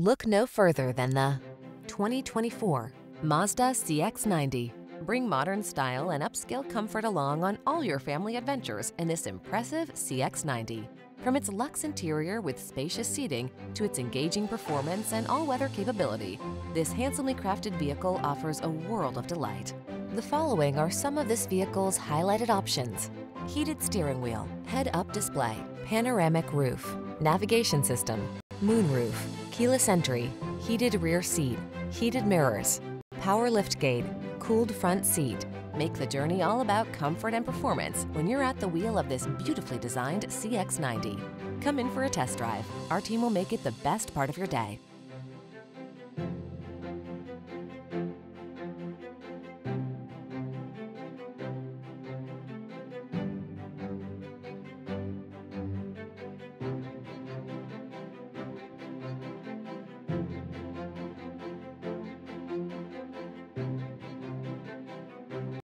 Look no further than the 2024 Mazda CX-90. Bring modern style and upscale comfort along on all your family adventures in this impressive CX-90. From its luxe interior with spacious seating to its engaging performance and all-weather capability, this handsomely crafted vehicle offers a world of delight. The following are some of this vehicle's highlighted options. Heated steering wheel, head-up display, panoramic roof, navigation system, moonroof, keyless entry, heated rear seat, heated mirrors, power liftgate, cooled front seat. Make the journey all about comfort and performance when you're at the wheel of this beautifully designed CX-90. Come in for a test drive. Our team will make it the best part of your day.